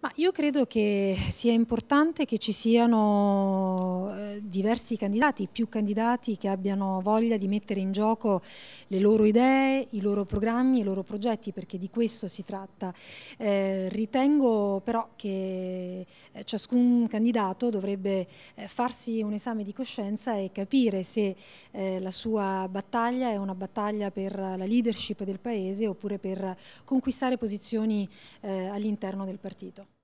Ma io credo che sia importante che ci siano diversi candidati, più candidati che abbiano voglia di mettere in gioco le loro idee, i loro programmi, i loro progetti, perché di questo si tratta. Eh, ritengo però che eh, ciascun candidato dovrebbe eh, farsi un esame di coscienza e capire se eh, la sua battaglia è una battaglia per la leadership del Paese oppure per conquistare posizioni all'interno del partito.